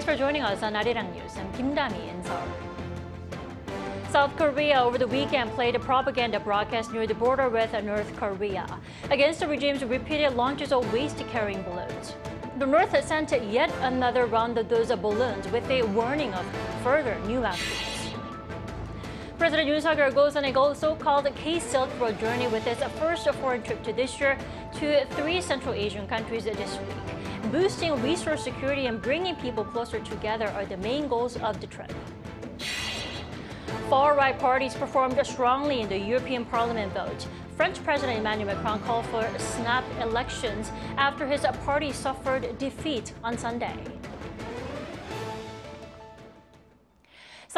Thanks for joining us on Arirang News. I'm Kim Dami in Seoul. South Korea over the weekend played a propaganda broadcast near the border with North Korea against the regime's repeated launches of waste-carrying balloons. The North sent yet another round of those balloons with a warning of further new actions. President Yoon Suk-yeol goes on a so-called K-Silk Road journey with his first foreign trip to this year to three Central Asian countries this week. Boosting resource security and bringing people closer together are the main goals of the trip. Far-right parties performed strongly in the European Parliament vote. French President Emmanuel Macron called for snap elections after his party suffered defeat on Sunday.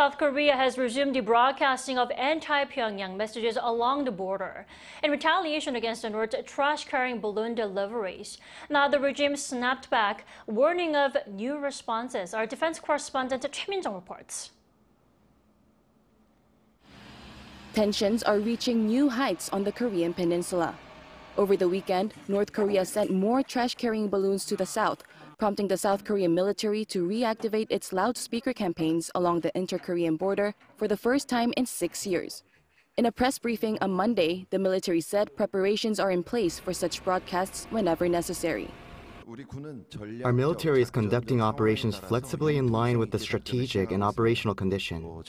South Korea has resumed the broadcasting of anti-Pyongyang messages along the border in retaliation against the North's trash-carrying balloon deliveries. Now the regime snapped back, warning of new responses. Our defense correspondent Choi Min-jung reports. Tensions are reaching new heights on the Korean peninsula. Over the weekend, North Korea sent more trash-carrying balloons to the south, prompting the South Korean military to reactivate its loudspeaker campaigns along the inter-Korean border for the first time in six years. In a press briefing on Monday, the military said preparations are in place for such broadcasts whenever necessary. Our military is conducting operations flexibly in line with the strategic and operational condition.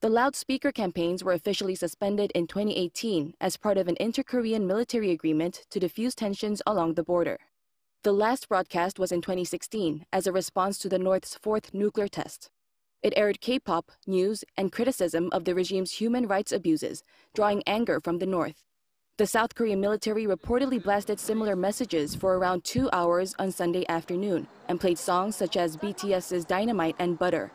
The loudspeaker campaigns were officially suspended in 2018 as part of an inter-Korean military agreement to diffuse tensions along the border. The last broadcast was in 2016 as a response to the North's fourth nuclear test. It aired K-pop, news, and criticism of the regime's human rights abuses, drawing anger from the North. The South Korean military reportedly blasted similar messages for around two hours on Sunday afternoon and played songs such as BTS's Dynamite and Butter.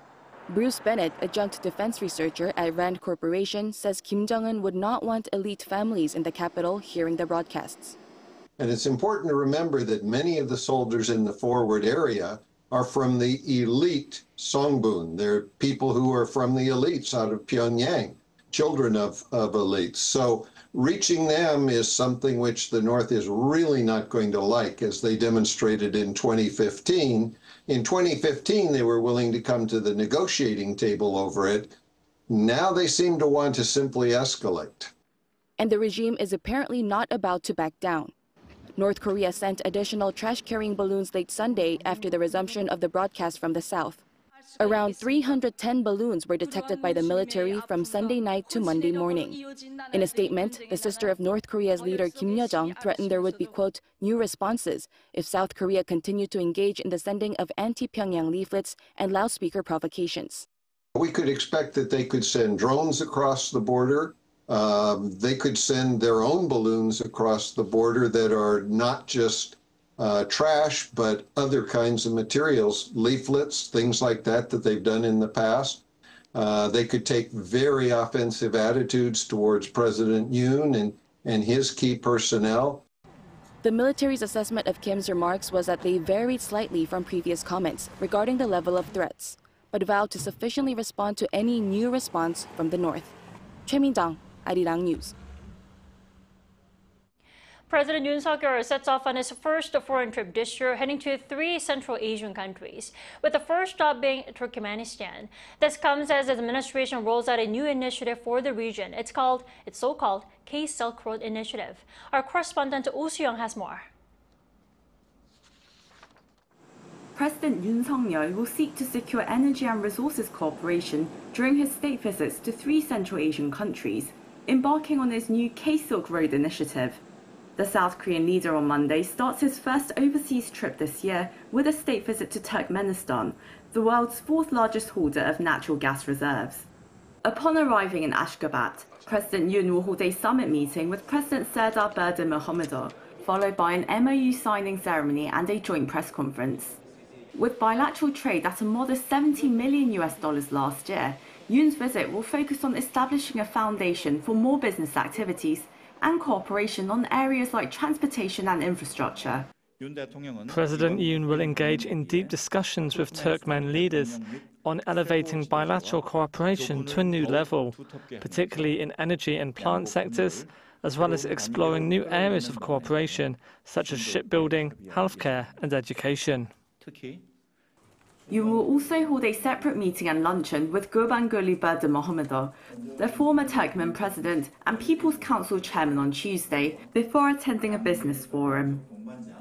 Bruce Bennett, adjunct defense researcher at Rand Corporation, says Kim Jong un would not want elite families in the capital hearing the broadcasts. And it's important to remember that many of the soldiers in the forward area are from the elite Songbun. They're people who are from the elites out of Pyongyang, children of, of elites. So reaching them is something which the North is really not going to like, as they demonstrated in 2015 in 2015, they were willing to come to the negotiating table over it. Now they seem to want to simply escalate. And the regime is apparently not about to back down. North Korea sent additional trash carrying balloons late Sunday after the resumption of the broadcast from the south. Around 310 balloons were detected by the military from Sunday night to Monday morning. In a statement, the sister of North Korea's leader Kim Yo-jong threatened there would be, quote, new responses if South Korea continued to engage in the sending of anti-Pyongyang leaflets and loudspeaker provocations. We could expect that they could send drones across the border. Um, they could send their own balloons across the border that are not just uh, trash, but other kinds of materials, leaflets, things like that that they've done in the past. Uh, they could take very offensive attitudes towards President Yoon and, and his key personnel. The military's assessment of Kim's remarks was that they varied slightly from previous comments regarding the level of threats, but vowed to sufficiently respond to any new response from the North. Choi Min-jung, Arirang News. President Yoon Suk-yeol sets off on his first foreign trip this year, heading to three Central Asian countries, with the first stop being Turkmenistan. This comes as the administration rolls out a new initiative for the region. It's called, its so-called K-Silk Road Initiative. Our correspondent Oh Soo-young has more. President Yoon Suk-yeol will seek to secure energy and resources cooperation during his state visits to three Central Asian countries, embarking on his new K-Silk Road initiative. The South Korean leader on Monday starts his first overseas trip this year with a state visit to Turkmenistan, the world's fourth largest holder of natural gas reserves. Upon arriving in Ashgabat, President Yoon will hold a summit meeting with President Serdar Berdimuhamedov, followed by an MOU signing ceremony and a joint press conference. With bilateral trade at a modest 70 million US dollars last year, Yoon's visit will focus on establishing a foundation for more business activities and cooperation on areas like transportation and infrastructure. President Yoon will engage in deep discussions with Turkmen leaders on elevating bilateral cooperation to a new level, particularly in energy and plant sectors, as well as exploring new areas of cooperation such as shipbuilding, healthcare, and education. Yoon will also hold a separate meeting and luncheon with Gurbanguly Berdimuhamedow, the former Turkmen president and People's Council chairman on Tuesday, before attending a business forum.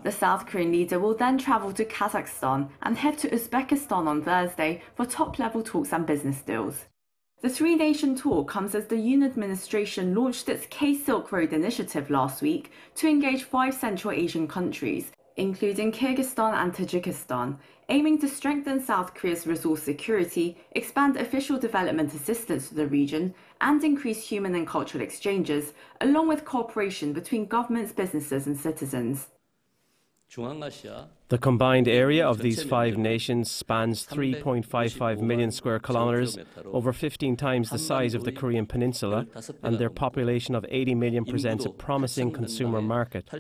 The South Korean leader will then travel to Kazakhstan and head to Uzbekistan on Thursday for top level talks and business deals. The three nation tour comes as the Yoon administration launched its K Silk Road initiative last week to engage five Central Asian countries, including Kyrgyzstan and Tajikistan, aiming to strengthen South Korea's resource security, expand official development assistance to the region, and increase human and cultural exchanges, along with cooperation between governments, businesses, and citizens. The combined area of these five nations spans 3.55 million square kilometres, over 15 times the size of the Korean peninsula, and their population of 80 million presents a promising consumer market.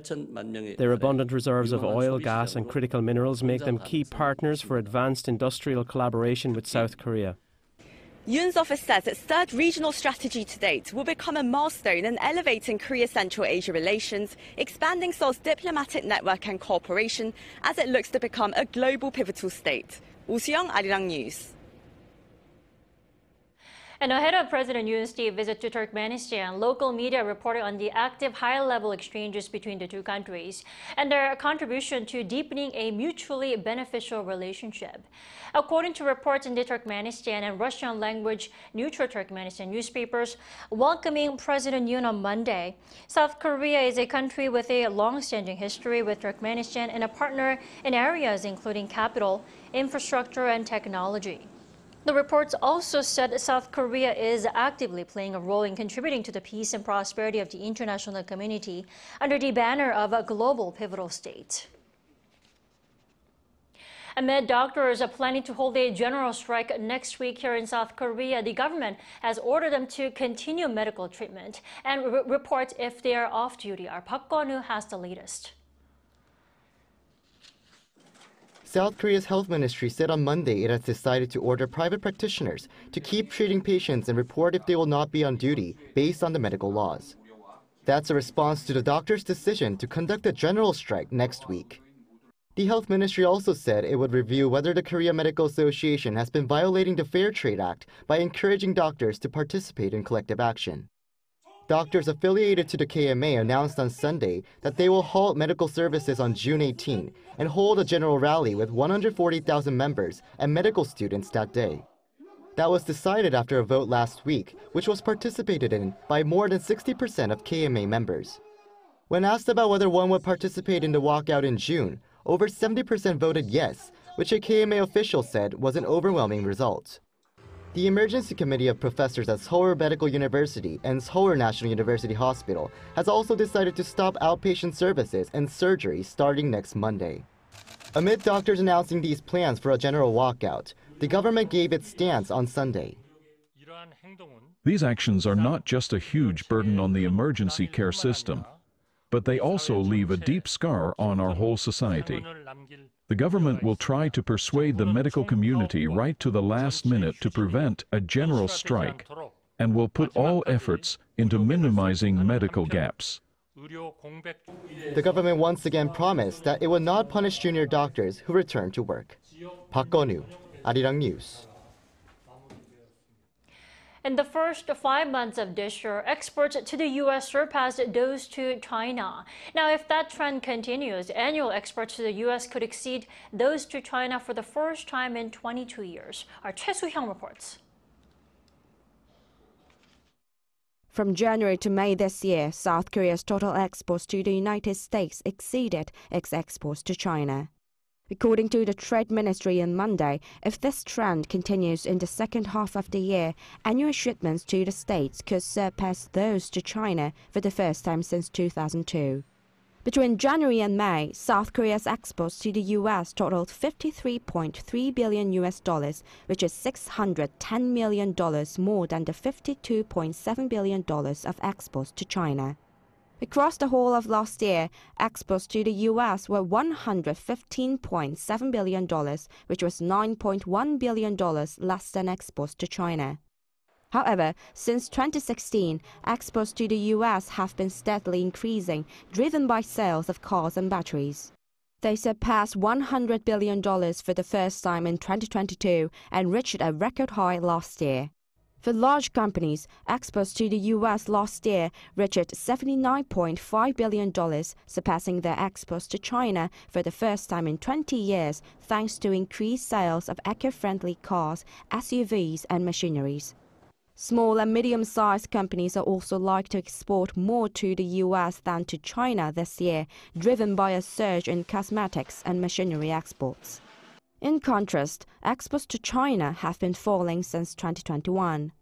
Their abundant reserves of oil, gas, and critical minerals make them key partners for advanced industrial collaboration with South Korea. Yoon's office says its third regional strategy to date will become a milestone in elevating Korea Central Asia relations, expanding Seoul's diplomatic network and cooperation as it looks to become a global pivotal state. Woo Young, Arirang News. And ahead of President Yoon's state visit to Turkmenistan, local media reported on the active high-level exchanges between the two countries and their contribution to deepening a mutually beneficial relationship. According to reports in the Turkmenistan and Russian language neutral Turkmenistan newspapers welcoming President Yoon on Monday, South Korea is a country with a long-standing history with Turkmenistan and a partner in areas including capital, infrastructure, and technology. The reports also said South Korea is actively playing a role in contributing to the peace and prosperity of the international community under the banner of a global pivotal state. Amid doctors are planning to hold a general strike next week here in South Korea, the government has ordered them to continue medical treatment and re report if they are off duty. Our Park Kwon-woo has the latest. South Korea's health ministry said on Monday it has decided to order private practitioners to keep treating patients and report if they will not be on duty based on the medical laws. That's a response to the doctor's decision to conduct a general strike next week. The health ministry also said it would review whether the Korea Medical Association has been violating the Fair Trade Act by encouraging doctors to participate in collective action. Doctors affiliated to the KMA announced on Sunday that they will halt medical services on June 18 and hold a general rally with 140,000 members and medical students that day. That was decided after a vote last week, which was participated in by more than 60% of KMA members. When asked about whether one would participate in the walkout in June, over 70% voted yes, which a KMA official said was an overwhelming result. The Emergency Committee of Professors at Seoul Medical University and Seoul National University Hospital has also decided to stop outpatient services and surgery starting next Monday. Amid doctors announcing these plans for a general walkout, the government gave its stance on Sunday. These actions are not just a huge burden on the emergency care system, but they also leave a deep scar on our whole society. The government will try to persuade the medical community right to the last minute to prevent a general strike and will put all efforts into minimizing medical gaps. The government once again promised that it would not punish junior doctors who return to work. Park Kwon-woo, Arirang News. In the first five months of this year, exports to the U.S. surpassed those to China. Now, if that trend continues, annual exports to the U.S. could exceed those to China for the first time in 22 years. Our Choi Soo-hyung reports. From January to May this year, South Korea's total exports to the United States exceeded its exports to China. According to the Trade Ministry on Monday, if this trend continues in the second half of the year, annual shipments to the States could surpass those to China for the first time since 2002. Between January and May, South Korea's exports to the US totaled 53.3 billion US dollars, which is 610 million dollars more than the 52.7 billion dollars of exports to China. Across the whole of last year, exports to the U.S. were $115.7 billion, which was $9.1 billion less than exports to China. However, since 2016, exports to the U.S. have been steadily increasing, driven by sales of cars and batteries. They surpassed $100 billion for the first time in 2022 and reached a record high last year. For large companies, exports to the U.S. last year reached $79.5 billion, surpassing their exports to China for the first time in 20 years thanks to increased sales of eco-friendly cars, SUVs and machineries. Small and medium-sized companies are also like to export more to the U.S. than to China this year, driven by a surge in cosmetics and machinery exports. In contrast, exports to China have been falling since 2021.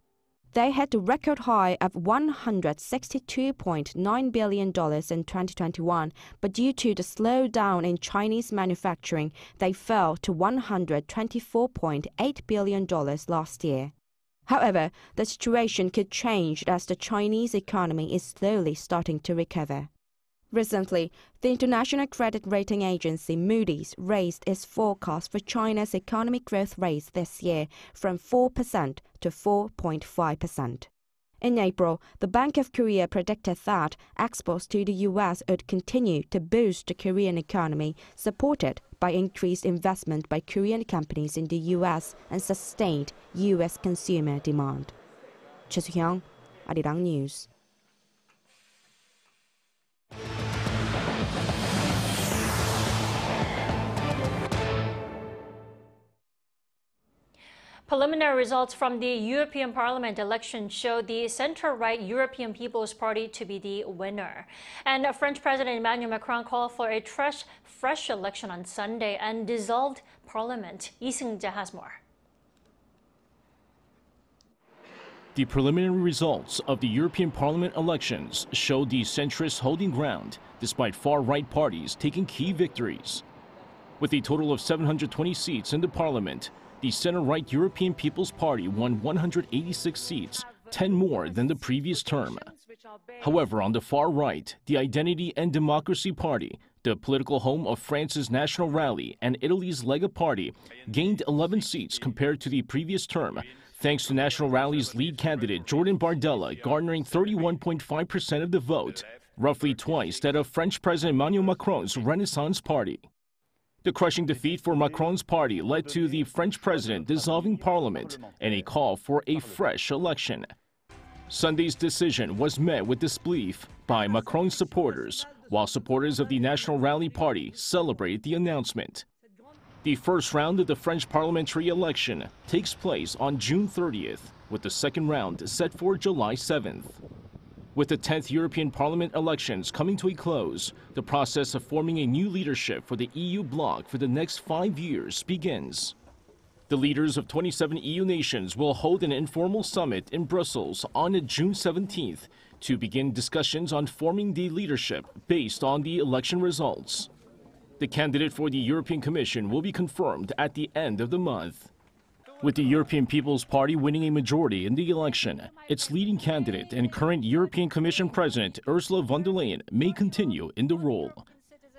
They hit a record high of $162.9 billion in 2021, but due to the slowdown in Chinese manufacturing, they fell to $124.8 billion last year. However, the situation could change as the Chinese economy is slowly starting to recover. Recently, the international credit rating agency Moody's raised its forecast for China's economic growth rate this year from 4% to 4.5%. In April, the Bank of Korea predicted that exports to the U.S. would continue to boost the Korean economy, supported by increased investment by Korean companies in the U.S. and sustained U.S. consumer demand. Choi Hyung, Arirang News. Preliminary results from the European Parliament election show the center-right European People's Party to be the winner. And French President Emmanuel Macron called for a fresh, fresh election on Sunday and dissolved parliament. Lee Seung-jae has more. The preliminary results of the European Parliament elections show the centrists holding ground despite far-right parties taking key victories. With a total of 720 seats in the parliament, the center-right European People's Party won 186 seats, 10 more than the previous term. However, on the far right, the Identity and Democracy Party, the political home of France's National Rally and Italy's Lega Party, gained 11 seats compared to the previous term, thanks to National Rally's lead candidate Jordan Bardella garnering 31.5% of the vote, roughly twice that of French President Emmanuel Macron's Renaissance Party. The crushing defeat for Macron's party led to the French president dissolving parliament and a call for a fresh election. Sunday's decision was met with disbelief by Macron's supporters, while supporters of the National Rally Party celebrated the announcement. The first round of the French parliamentary election takes place on June 30th, with the second round set for July 7th. With the 10th European Parliament elections coming to a close, the process of forming a new leadership for the EU bloc for the next five years begins. The leaders of 27 EU nations will hold an informal summit in Brussels on June 17th to begin discussions on forming the leadership based on the election results. The candidate for the European Commission will be confirmed at the end of the month. With the European People's Party winning a majority in the election, its leading candidate and current European Commission President Ursula von der Leyen may continue in the role.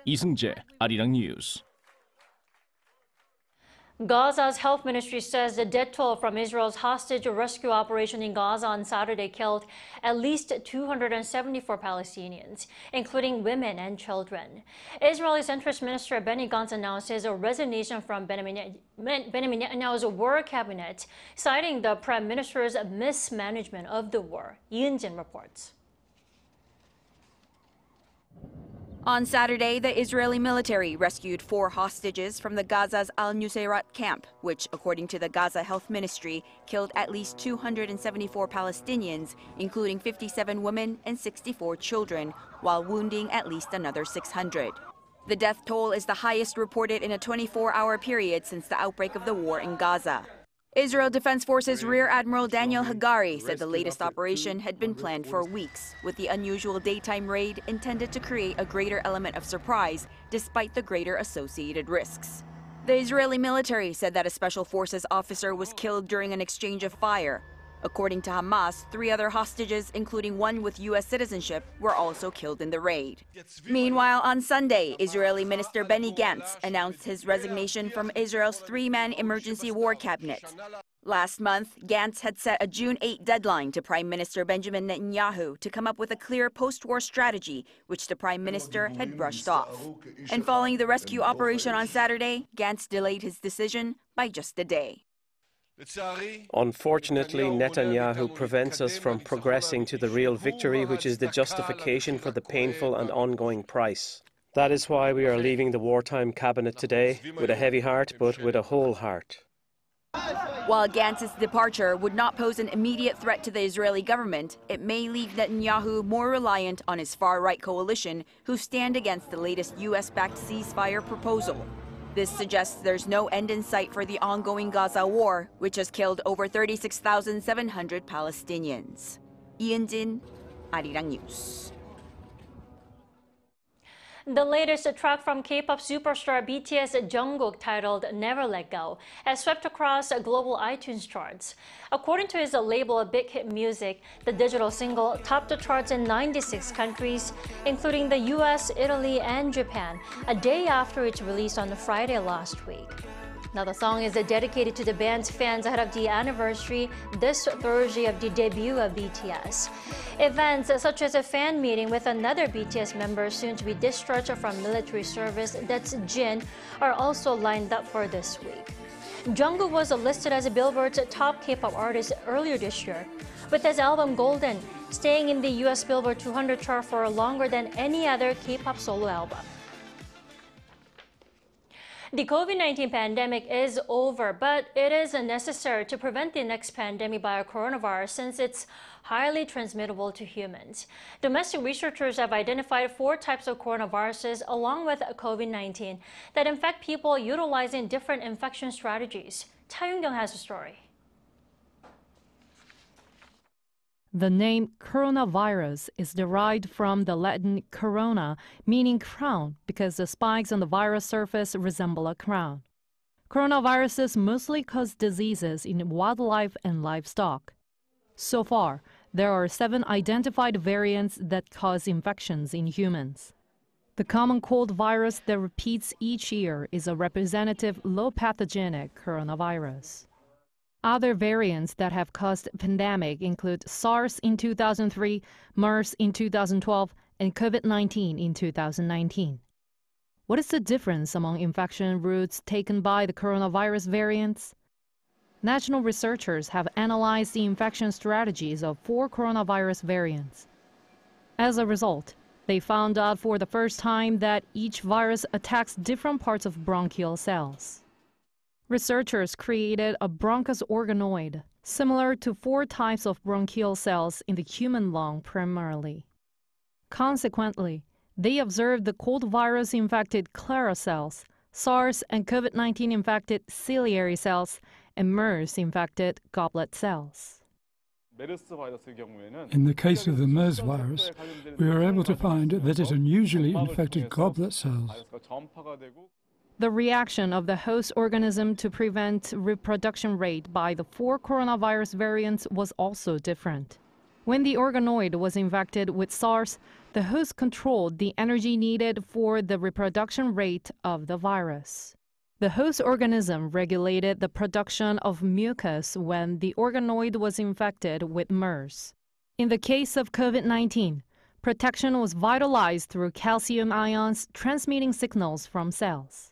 Lee Seung-jae, Arirang News. Gaza's health ministry says the death toll from Israel's hostage rescue operation in Gaza on Saturday killed at least 274 Palestinians, including women and children. Israeli centrist minister Benny Gantz announced his resignation from Benjamin Netanyahu's war cabinet, citing the prime minister's mismanagement of the war. Yoon Jin reports. On Saturday, the Israeli military rescued four hostages from the Gaza's Al Nusayrat camp, which, according to the Gaza Health Ministry, killed at least 274 Palestinians, including 57 women and 64 children, while wounding at least another 600. The death toll is the highest reported in a 24 hour period since the outbreak of the war in Gaza. Israel Defense Forces Rear Admiral Daniel Hagari said the latest operation had been planned for weeks, with the unusual daytime raid intended to create a greater element of surprise despite the greater associated risks. The Israeli military said that a special forces officer was killed during an exchange of fire. According to Hamas, three other hostages, including one with U.S. citizenship, were also killed in the raid. Meanwhile, on Sunday, Israeli Minister Benny Gantz announced his resignation from Israel's three man emergency war cabinet. Last month, Gantz had set a June 8 deadline to Prime Minister Benjamin Netanyahu to come up with a clear post war strategy, which the Prime Minister had brushed off. And following the rescue operation on Saturday, Gantz delayed his decision by just a day. Unfortunately, Netanyahu prevents us from progressing to the real victory, which is the justification for the painful and ongoing price. That is why we are leaving the wartime cabinet today with a heavy heart, but with a whole heart. While Gantz's departure would not pose an immediate threat to the Israeli government, it may leave Netanyahu more reliant on his far right coalition, who stand against the latest U.S. backed ceasefire proposal. This suggests there's no end in sight for the ongoing Gaza war, which has killed over 36,700 Palestinians. Ian Din, Arirang News. The latest track from K-pop superstar BTS Jungkook titled Never Let Go has swept across global iTunes charts. According to his label Big Hit Music, the digital single topped the charts in 96 countries, including the US, Italy, and Japan, a day after its release on Friday last week. Now, the song is dedicated to the band's fans ahead of the anniversary this Thursday of the debut of BTS. Events such as a fan meeting with another BTS member soon to be discharged from military service, that's Jin, are also lined up for this week. Jungkook was listed as Billboard's top K-pop artist earlier this year, with his album Golden staying in the US Billboard 200 chart for longer than any other K-pop solo album. The COVID 19 pandemic is over, but it is necessary to prevent the next pandemic by a coronavirus since it's highly transmittable to humans. Domestic researchers have identified four types of coronaviruses along with COVID 19 that infect people utilizing different infection strategies. Cha Young has a story. The name coronavirus is derived from the Latin corona, meaning crown, because the spikes on the virus surface resemble a crown. Coronaviruses mostly cause diseases in wildlife and livestock. So far, there are seven identified variants that cause infections in humans. The common cold virus that repeats each year is a representative low pathogenic coronavirus. Other variants that have caused pandemic include SARS in 2003, MERS in 2012, and COVID-19 in 2019. What is the difference among infection routes taken by the coronavirus variants? National researchers have analyzed the infection strategies of four coronavirus variants. As a result, they found out for the first time that each virus attacks different parts of bronchial cells. Researchers created a bronchus organoid, similar to four types of bronchial cells in the human lung primarily. Consequently, they observed the cold virus infected Clara cells, SARS and COVID 19 infected ciliary cells, and MERS infected goblet cells. In the case of the MERS virus, we were able to find that it unusually infected goblet cells. The reaction of the host organism to prevent reproduction rate by the four coronavirus variants was also different. When the organoid was infected with SARS, the host controlled the energy needed for the reproduction rate of the virus. The host organism regulated the production of mucus when the organoid was infected with MERS. In the case of COVID 19, protection was vitalized through calcium ions transmitting signals from cells.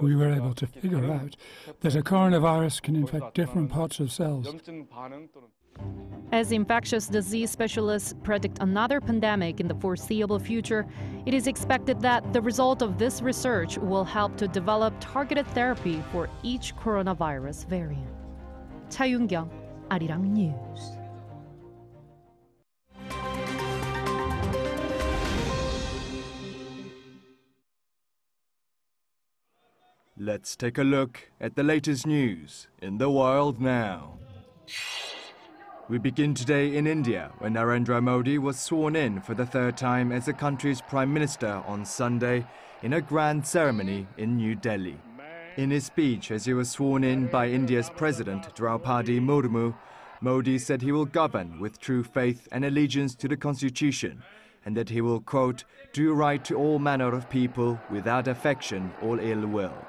We were able to figure out that a coronavirus can infect different parts of cells. As infectious disease specialists predict another pandemic in the foreseeable future, it is expected that the result of this research will help to develop targeted therapy for each coronavirus variant. Cha Yoon-kyung, Arirang News. Let's take a look at the latest news in the world now. We begin today in India, where Narendra Modi was sworn in for the third time as the country's prime minister on Sunday in a grand ceremony in New Delhi. In his speech as he was sworn in by India's President Draupadi Murmu, Modi said he will govern with true faith and allegiance to the constitution and that he will, quote, do right to all manner of people without affection or ill will.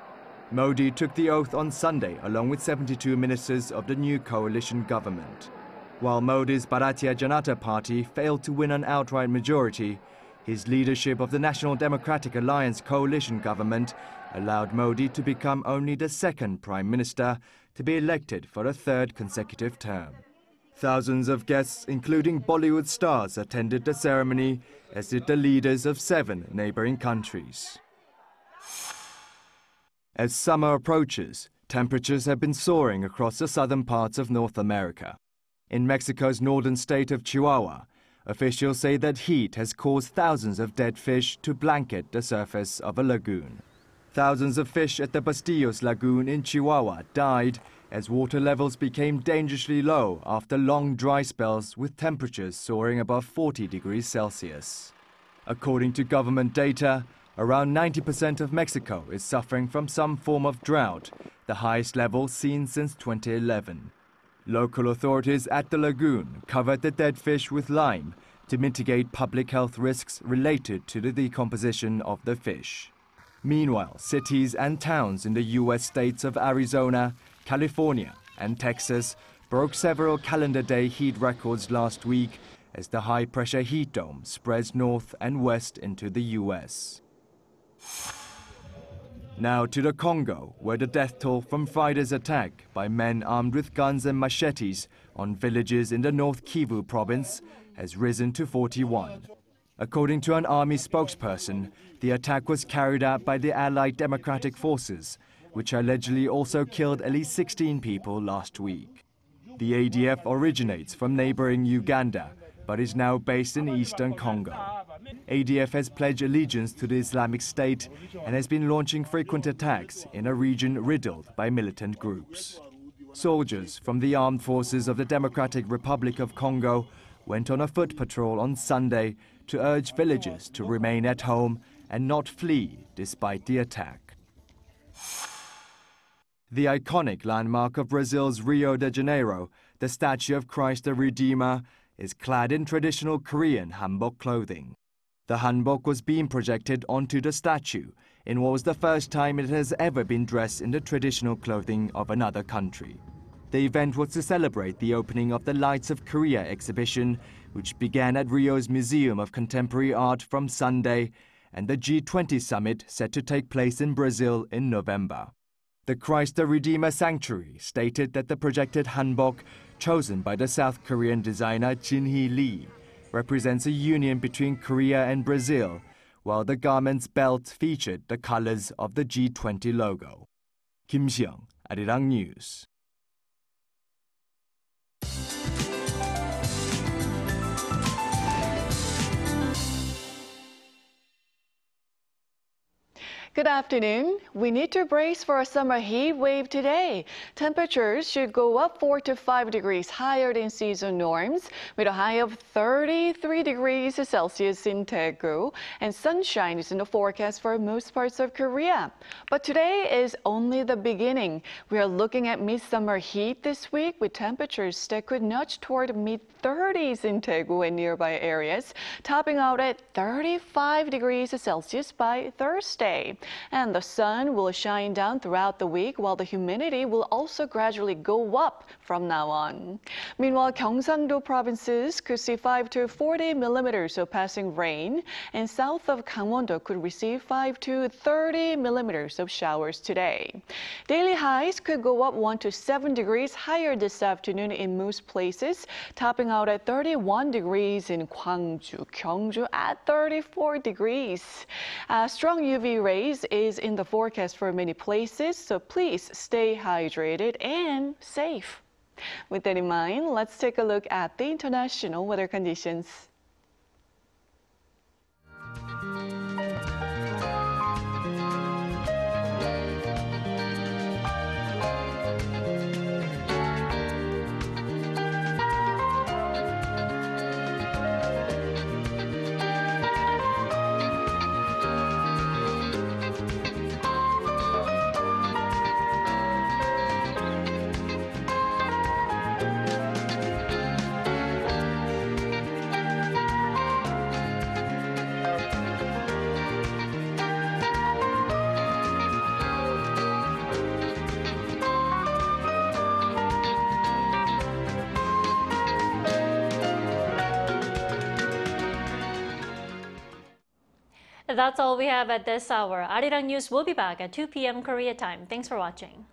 Modi took the oath on Sunday along with 72 ministers of the new coalition government. While Modi's Bharatiya Janata Party failed to win an outright majority, his leadership of the National Democratic Alliance coalition government allowed Modi to become only the second prime minister to be elected for a third consecutive term. Thousands of guests, including Bollywood stars, attended the ceremony, as did the leaders of seven neighboring countries. As summer approaches, temperatures have been soaring across the southern parts of North America. In Mexico's northern state of Chihuahua, officials say that heat has caused thousands of dead fish to blanket the surface of a lagoon. Thousands of fish at the Bustillos Lagoon in Chihuahua died as water levels became dangerously low after long dry spells with temperatures soaring above 40 degrees Celsius. According to government data, around 90% of Mexico is suffering from some form of drought, the highest level seen since 2011. Local authorities at the lagoon covered the dead fish with lime to mitigate public health risks related to the decomposition of the fish. Meanwhile, cities and towns in the U.S. states of Arizona, California, and Texas broke several calendar day heat records last week as the high pressure heat dome spreads north and west into the U.S. Now to the Congo, where the death toll from Friday's attack by men armed with guns and machetes on villages in the North Kivu province has risen to 41. According to an army spokesperson, the attack was carried out by the Allied Democratic Forces which allegedly also killed at least 16 people last week. The ADF originates from neighboring Uganda, but is now based in eastern Congo. ADF has pledged allegiance to the Islamic State and has been launching frequent attacks in a region riddled by militant groups. Soldiers from the armed forces of the Democratic Republic of Congo went on a foot patrol on Sunday to urge villagers to remain at home and not flee despite the attack. The iconic landmark of Brazil's Rio de Janeiro, the statue of Christ the Redeemer, is clad in traditional Korean hanbok clothing. The hanbok was being projected onto the statue in what was the first time it has ever been dressed in the traditional clothing of another country. The event was to celebrate the opening of the Lights of Korea exhibition, which began at Rio's Museum of Contemporary Art from Sunday, and the G20 summit set to take place in Brazil in November. The Christ the Redeemer Sanctuary stated that the projected hanbok, chosen by the South Korean designer Jin Hee Lee, represents a union between Korea and Brazil, while the garment's belt featured the colors of the G20 logo. Kim Xiang, Arirang News. Good afternoon. We need to brace for a summer heat wave today. Temperatures should go up 4 to 5 degrees higher than season norms, with a high of 33 degrees Celsius in Daegu, and sunshine is in the forecast for most parts of Korea. But today is only the beginning. We are looking at midsummer heat this week with temperatures that could nudge toward mid 30s in Daegu and nearby areas, topping out at 35 degrees Celsius by Thursday. And the sun will shine down throughout the week while the humidity will also gradually go up from now on. Meanwhile, Gyeongsang-do provinces could see 5 to 40 millimeters of passing rain, and south of Gangwon-do could receive 5 to 30 millimeters of showers today. Daily highs could go up 1 to 7 degrees higher this afternoon in most places, topping out at 31 degrees in Gwangju, Gyeongju at 34 degrees. Uh, strong UV rays is in the forecast for many places, so please stay hydrated and safe. With that in mind, let's take a look at the international weather conditions. That's all we have at this hour. Arirang News will be back at 2 p.m. Korea time. Thanks for watching.